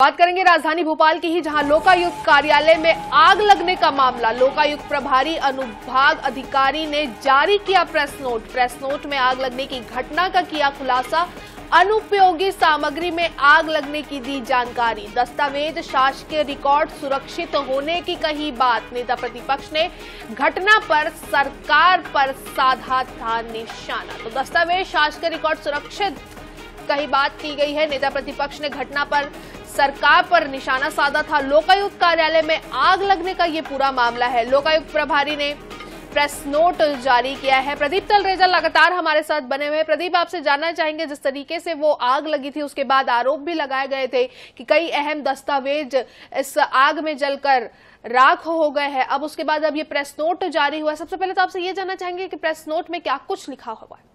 बात करेंगे राजधानी भोपाल की ही, जहाँ लोकायुक्त कार्यालय में आग लगने का मामला। लोकायुक्त प्रभारी अनुभाग अधिकारी ने जारी किया प्रेस नोट। प्रेस नोट में आग लगने की घटना का किया खुलासा। अनुपयोगी सामग्री में आग लगने की दी जानकारी। दस्तावेज़, शासकीय रिकॉर्ड सुरक्षित होने की कही बात। नेता प्रतिपक्ष ने घटना पर सरकार पर साधा था निशाना। तो दस्तावेज़, शासकीय रिकॉर्ड सुरक्षित कही बात की गई है। नेता प्रतिपक्ष ने घटना पर सरकार पर निशाना साधा था। लोकायुक्त कार्यालय में आग लगने का ये पूरा मामला है। लोकायुक्त प्रभारी ने प्रेस नोट जारी किया है। प्रदीप तलरेजा लगातार हमारे साथ बने हुए प्रदीप, आपसे जानना चाहेंगे, जिस तरीके से वो आग लगी थी, उसके बाद आरोप भी लगाए गए थे कि कई अहम दस्तावेज़ इस आग में जलकर राख हो गए हैं। अब उसके बाद अब ये प्रेस नोट जारी हुआ सबसे पहले तो आपसे ये जानना चाहेंगे कि प्रेस नोट में क्या कुछ लिखा हुआ है।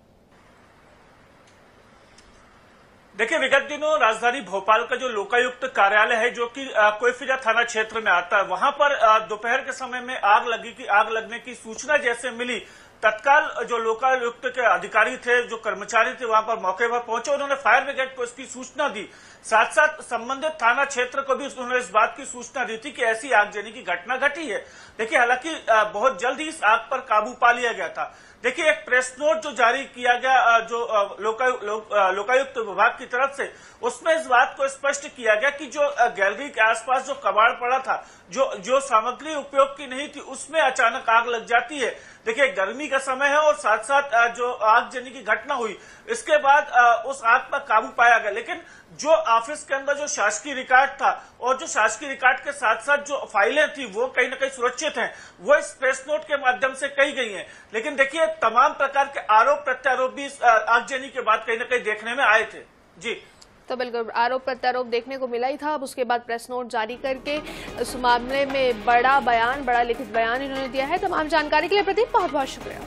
देखिए, विगत दिनों राजधानी भोपाल का जो लोकायुक्त कार्यालय है, जो कि कोईफिजा थाना क्षेत्र में आता है, वहाँ पर दोपहर के समय में आग लगी की, आग लगने की सूचना जैसे मिली, तत्काल जो लोकायुक्त के अधिकारी थे, जो कर्मचारी थे, वहाँ पर मौके पर पहुँचे, उन्होंने फायर ब्रिगेड को इसकी सूचना दी। साथ साथ संबंधित थाना क्षेत्र को भी उन्होंने इस बात की सूचना दी थी कि ऐसी आगजनी की घटना घटी है। देखिए, हालाँकि बहुत जल्द ही इस आग पर काबू पा लिया गया था। देखिए, एक प्रेस नोट जो जारी किया गया जो लोकायुक्त लोकायुक्त विभाग की तरफ़ से, उसमें इस बात को स्पष्ट किया गया कि जो गैलरी के आसपास जो कबाड़ पड़ा था, जो जो सामग्री उपयोग की नहीं थी, उसमें अचानक आग लग जाती है। देखिए, गर्मी का समय है और साथ साथ जो आगजनी की घटना हुई, इसके बाद उस आग पर काबू पाया गया। लेकिन जो ऑफ़िस के अंदर जो शासकीय रिकॉर्ड था और जो शासकीय रिकॉर्ड के साथ साथ जो फाइलें थी, वो कहीं ना कहीं सुरक्षित हैं। वो इस प्रेस नोट के माध्यम से कही गई हैं। लेकिन देखिए तमाम प्रकार के आरोप प्रत्यारोप भी आगजनी के बाद कहीं ना कहीं देखने में आए थे। जी। तो बिल्कुल, आरोप प्रत्यारोप देखने को मिला ही था। अब उसके बाद प्रेस नोट जारी करके उस मामले में बड़ा बयान, बड़ा लिखित बयान इन्होंने दिया है। तमाम जानकारी के लिए प्रदीप बहुत बहुत शुक्रिया।